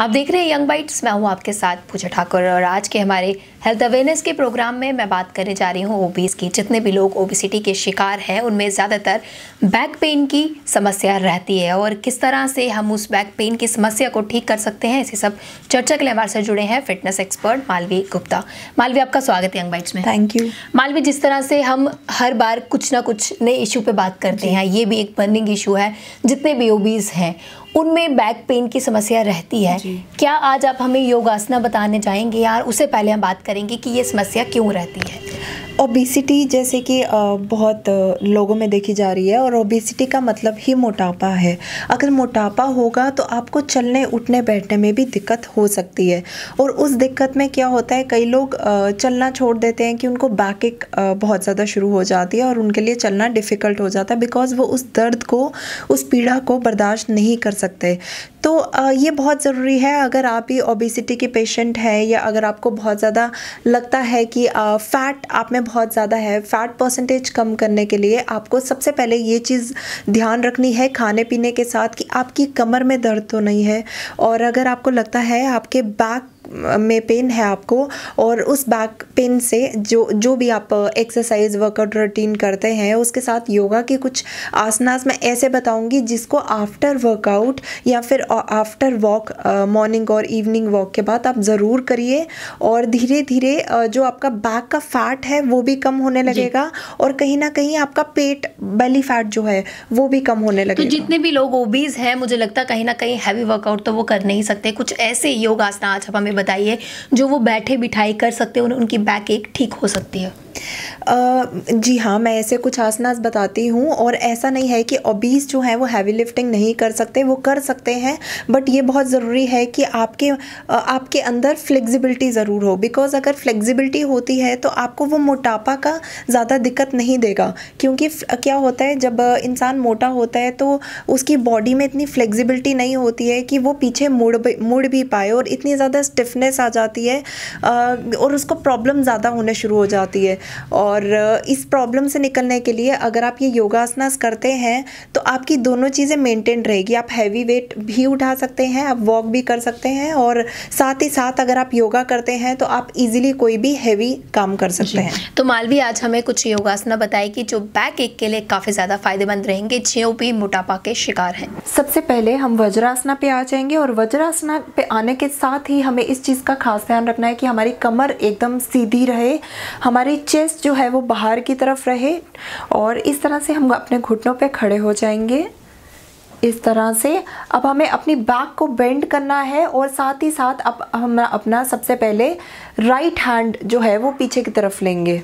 आप देख रहे हैं यंग बाइट्स मैं हूँ आपके साथ पूजा ठाकुर और आज के हमारे हेल्थ अवेयरनेस के प्रोग्राम में मैं बात करने जा रही हूँ ओबीस की। जितने भी लोग ओबिसिटी के शिकार हैं उनमें ज़्यादातर बैक पेन की समस्या रहती है और किस तरह से हम उस बैक पेन की समस्या को ठीक कर सकते हैं इसी सब चर्चा के लिए हमारे साथ जुड़े हैं फिटनेस एक्सपर्ट मालवी गुप्ता। मालवी आपका स्वागत है यंग बाइट्स में। थैंक यू मालवी जिस तरह से हम हर बार कुछ ना कुछ नए इशू पर बात करते हैं ये भी एक बर्निंग इशू है। जितने भी ओबीज हैं उनमें बैक पेन की समस्या रहती है। क्या आज आप हमें योगासना बताने जाएँगे यार? उससे पहले हम बात करेंगे कि ये समस्या क्यों रहती है। ओबिसिटी जैसे कि बहुत लोगों में देखी जा रही है और ओबिसिटी का मतलब ही मोटापा है। अगर मोटापा होगा तो आपको चलने, उठने, बैठने में भी दिक्कत हो सकती है। और उस दिक्कत में क्या होता है, कई लोग चलना छोड़ देते हैं कि उनको बैक एक बहुत ज़्यादा शुरू हो जाती है और उनके लिए चलना डिफ़िकल्ट हो जाता है बिकॉज़ वो उस दर्द को, उस पीड़ा को बर्दाश्त नहीं कर सकते। तो ये बहुत ज़रूरी है। अगर आप ही ओबिसिटी के पेशेंट हैं या अगर आपको बहुत ज़्यादा लगता है कि फ़ैट आप में बहुत ज़्यादा है। फ़ैट परसेंटेज कम करने के लिए आपको सबसे पहले ये चीज़ ध्यान रखनी है खाने पीने के साथ कि आपकी कमर में दर्द तो नहीं है और अगर आपको लगता है आपके बैक में पेन है आपको और उस बैक पेन से जो जो भी आप एक्सरसाइज वर्कआउट रूटीन करते हैं उसके साथ योगा के कुछ आसनास मैं ऐसे बताऊँगी जिसको आफ्टर वर्कआउट या फिर आफ्टर वॉक मॉर्निंग और इवनिंग वॉक के बाद आप ज़रूर करिए और धीरे धीरे जो आपका बैक का फैट है वो भी कम होने लगेगा और कहीं ना कहीं आपका पेट बेली फैट जो है वो भी कम होने तो लगेगा। तो जितने भी लोग ओबीज हैं मुझे लगता है कहीं ना कहीं हैवी वर्कआउट तो वो कर नहीं सकते। कुछ ऐसे योग आसना आज हमें बताइए जो वो बैठे बिठाई कर सकते हैं उनकी बैक एक ठीक हो सकती है। जी हाँ मैं ऐसे कुछ आसनास बताती हूँ, और ऐसा नहीं है कि ओबीस जो है, वो हैवी लिफ्टिंग नहीं कर सकते, वो कर सकते हैं बट ये बहुत ज़रूरी है कि आपके आपके अंदर फ्लेक्सिबिलिटी ज़रूर हो बिकॉज़ अगर फ्लेक्सिबिलिटी होती है तो आपको वो मोटापा का ज़्यादा दिक्कत नहीं देगा, क्योंकि क्या होता है, जब इंसान मोटा होता है तो उसकी बॉडी में इतनी फ्लेक्सिबिलिटी नहीं होती है कि वो पीछे मुड़ मुड़ भी पाए, और इतनी ज़्यादा स्टिफनेस आ जाती है और उसको प्रॉब्लम ज़्यादा होने शुरू हो जाती है। और इस प्रॉब्लम से निकलने के लिए अगर आप ये योगासनास करते हैं तो आपकी दोनों चीज़ें मेंटेन रहेगी। आप हैवी वेट भी उठा सकते हैं आप वॉक भी कर सकते हैं और साथ ही साथ अगर आप योगा करते हैं तो आप इजीली कोई भी हैवी काम कर सकते हैं। तो मालवी आज हमें कुछ योगासना बताए कि जो बैक एक के लिए काफ़ी ज़्यादा फ़ायदेमंद रहेंगे जो भी मोटापा के शिकार हैं। सबसे पहले हम वज्रासना पे आ जाएँगे और वज्रासना पे आने के साथ ही हमें इस चीज़ का खास ध्यान रखना है कि हमारी कमर एकदम सीधी रहे, हमारी चेस्ट जो है वो बाहर की तरफ़ रहे और इस तरह से हम अपने घुटनों पे खड़े हो जाएँगे। इस तरह से अब हमें अपनी बैक को बेंड करना है और साथ ही साथ अब हम अपना सबसे पहले राइट हैंड जो है वो पीछे की तरफ़ लेंगे।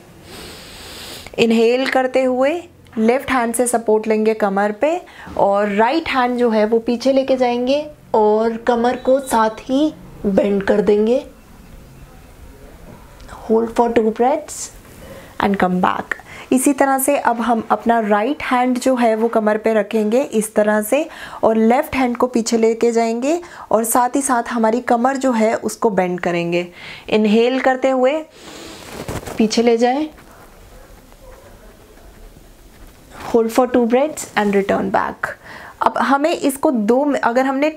इनहेल करते हुए लेफ़्ट हैंड से सपोर्ट लेंगे कमर पे और राइट हैंड जो है वो पीछे लेके जाएँगे और कमर को साथ ही बेंड कर देंगे। Hold for two breaths and come back इसी तरह से अब हम अपना राइट हैंड जो है वो कमर पे रखेंगे इस तरह से और लेफ़्ट हैंड को पीछे लेके जाएँगे और साथ ही साथ हमारी कमर जो है उसको बेंड करेंगे। इनहेल करते हुए पीछे ले जाएँ। Hold for two breaths and return back अब हमें इसको दो अगर हमने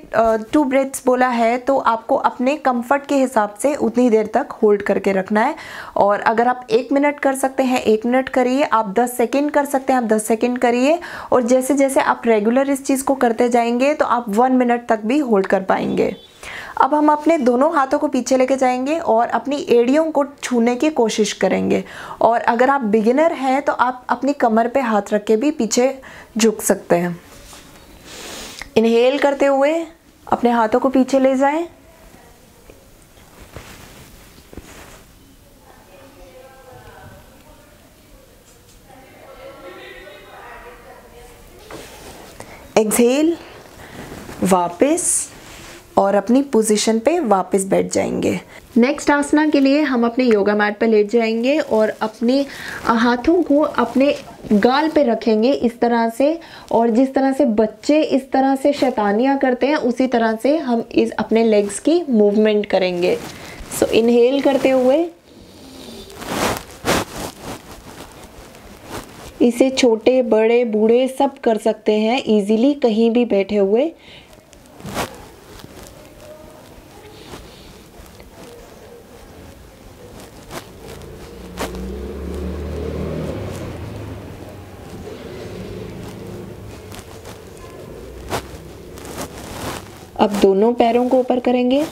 टू ब्रेथ्स बोला है तो आपको अपने कंफर्ट के हिसाब से उतनी देर तक होल्ड करके रखना है। और अगर आप एक मिनट कर सकते हैं, एक मिनट करिए। आप दस सेकेंड कर सकते हैं, आप दस सेकेंड करिए। और जैसे जैसे आप रेगुलर इस चीज़ को करते जाएँगे तो आप वन मिनट तक भी होल्ड कर पाएँगे। अब हम अपने दोनों हाथों को पीछे लेके जाएँगे और अपनी एड़ियों को छूने की कोशिश करेंगे। और अगर आप बिगिनर हैं तो आप अपनी कमर पे हाथ रख के भी पीछे झुक सकते हैं। इनहेल करते हुए अपने हाथों को पीछे ले जाएँ। एक्सहेल वापस और अपनी पोजीशन पे वापस बैठ जाएँगे। नेक्स्ट आसना के लिए हम अपने योगा मैट पर लेट जाएँगे और अपने हाथों को अपने गाल पे रखेंगे इस तरह से। और जिस तरह से बच्चे इस तरह से शैतानियाँ करते हैं उसी तरह से हम इस अपने लेग्स की मूवमेंट करेंगे। सो so, इनहेल करते हुए। इसे छोटे बड़े बूढ़े सब कर सकते हैं इजीली कहीं भी बैठे हुए। अब दोनों पैरों को ऊपर करेंगे।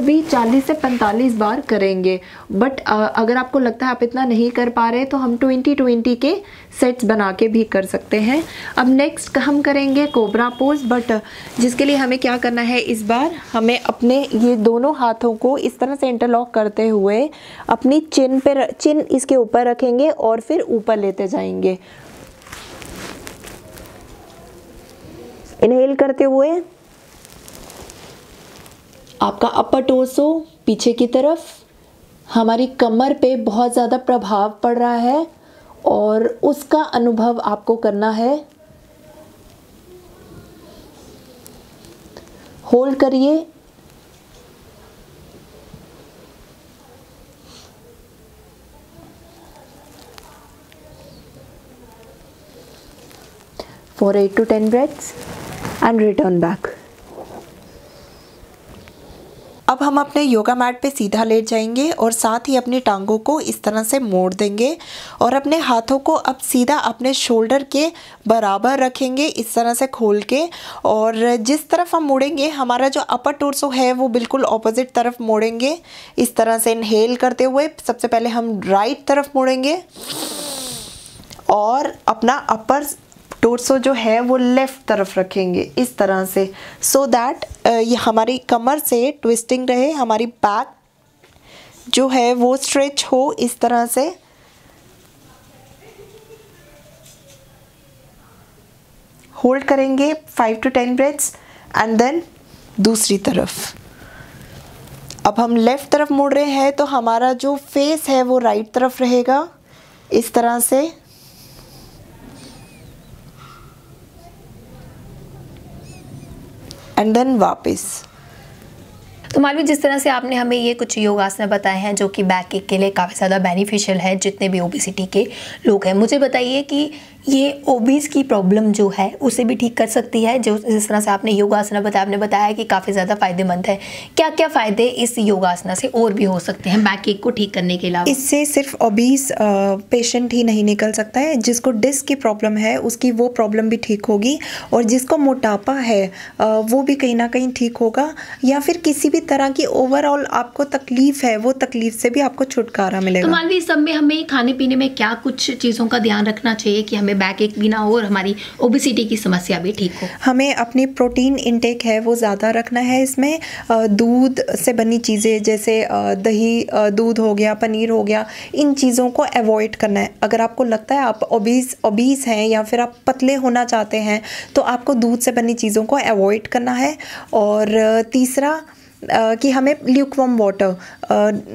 भी 40 से 45 बार करेंगे। बट अगर आपको लगता है आप इतना नहीं कर पा रहे तो हम 20 20 के सेट्स बना के भी कर सकते हैं। अब नेक्स्ट हम करेंगे कोबरा पोज बट जिसके लिए हमें क्या करना है इस बार? हमें अपने ये दोनों हाथों को इस तरह से इंटरलॉक करते हुए अपनी चिन पर चिन इसके ऊपर रखेंगे और फिर ऊपर लेते जाएँगे। इनहेल करते हुए आपका अपर टोसो पीछे की तरफ़, हमारी कमर पे बहुत ज़्यादा प्रभाव पड़ रहा है और उसका अनुभव आपको करना है होल्ड करिए for 8 to 10 breaths and return back. अब हम अपने योगा मैट पे सीधा लेट जाएँगे और साथ ही अपनी टांगों को इस तरह से मोड़ देंगे और अपने हाथों को अब सीधा अपने शोल्डर के बराबर रखेंगे इस तरह से खोल के। और जिस तरफ़ हम मोड़ेंगे, हमारा जो अपर टोर्सो है, वो बिल्कुल ऑपोजिट तरफ़ मोड़ेंगे। इस तरह से इनहेल करते हुए सबसे पहले हम राइट तरफ़ मोड़ेंगे और अपना अपर टोर्सो जो है वो लेफ़्ट तरफ़ रखेंगे इस तरह से। सो so दैट ये हमारी कमर से ट्विस्टिंग रहे, हमारी बैक जो है वो स्ट्रेच हो इस तरह से। होल्ड करेंगे five to ten breaths and then दूसरी तरफ़। अब हम लेफ़्ट तरफ़ मुड़ रहे हैं तो हमारा जो फेस है वो राइट तरफ़ रहेगा। इस तरह से। एंड देन वापस। तो मालवी जिस तरह से आपने हमें ये कुछ योगासन बताए हैं, जो कि बैक एक के लिए काफ़ी ज़्यादा बेनिफिशियल है, जितने भी ओबिसिटी के लोग हैं, मुझे बताइए कि ये ओबीज की प्रॉब्लम जो है उसे भी ठीक कर सकती है। जो जिस तरह से आपने योगासना बताया आपने बताया कि काफ़ी ज़्यादा फ़ायदेमंद है। क्या क्या फ़ायदे इस योगासना से और भी हो सकते हैं बैक एक को ठीक करने के अलावा? इससे सिर्फ़ ओबीज पेशेंट ही नहीं निकल सकता है। जिसको डिस्क की प्रॉब्लम है उसकी वो प्रॉब्लम भी ठीक होगी और जिसको मोटापा है वो भी कहीं ना कहीं ठीक होगा। या फिर किसी भी तरह की ओवरऑल आपको तकलीफ़ है वो तकलीफ़ से भी आपको छुटकारा मिलेगा। तो मालवी सब में हमें खाने पीने में क्या कुछ चीज़ों का ध्यान रखना चाहिए कि हमें बैक एक भी ना हो और हमारी ओबिसिटी की समस्या भी ठीक हो। हमें अपनी प्रोटीन इनटेक है, वो ज़्यादा रखना है। इसमें दूध से बनी चीज़ें जैसे दही दूध हो गया, पनीर हो गया, इन चीज़ों को अवॉइड करना है। अगर आपको लगता है आप ओबीस ओबीस हैं या फिर आप पतले होना चाहते हैं तो आपको दूध से बनी चीज़ों को अवॉइड करना है। और तीसरा कि हमें ल्यूकवम वाटर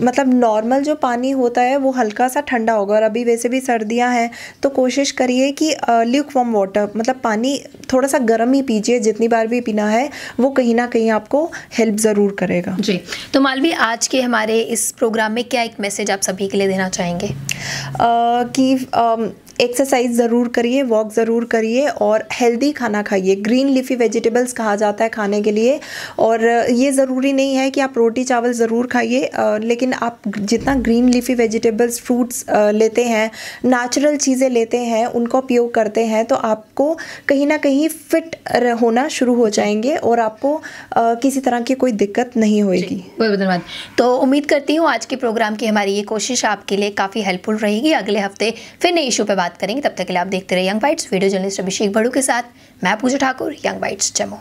मतलब नॉर्मल जो पानी होता है वो हल्का सा ठंडा होगा। और अभी वैसे भी सर्दियाँ हैं तो कोशिश करिए कि ल्यूकवम वाटर मतलब पानी थोड़ा सा गर्म ही पीजिए जितनी बार भी पीना है वो कहीं ना कहीं आपको हेल्प ज़रूर करेगा। जी। तो मालवी आज के हमारे इस प्रोग्राम में क्या एक मैसेज आप सभी के लिए देना चाहेंगे? आ, कि आ, एक्सरसाइज ज़रूर करिए वॉक ज़रूर करिए और हेल्दी खाना खाइए। ग्रीन लिफी वेजिटेबल्स कहा जाता है खाने के लिए और ये ज़रूरी नहीं है कि आप रोटी चावल ज़रूर खाइए लेकिन आप जितना ग्रीन लिफी वेजिटेबल्स फ्रूट्स लेते हैं नेचुरल चीज़ें लेते हैं उनका उपयोग करते हैं तो आपको कहीं ना कहीं फिट होना शुरू हो जाएँगे और आपको किसी तरह की कोई दिक्कत नहीं होएगी। बहुत बहुत धन्यवाद। तो उम्मीद करती हूँ आज के प्रोग्राम की हमारी ये कोशिश आपके लिए काफ़ी हेल्पफुल रहेगी। अगले हफ़्ते फिर नए इशू पर बात करेंगे, तब तक के लिए आप देखते रहे young bites video journalist Abhishek Badu के साथ। मैं पूजा ठाकुर यंग बाइट्स जम्मू।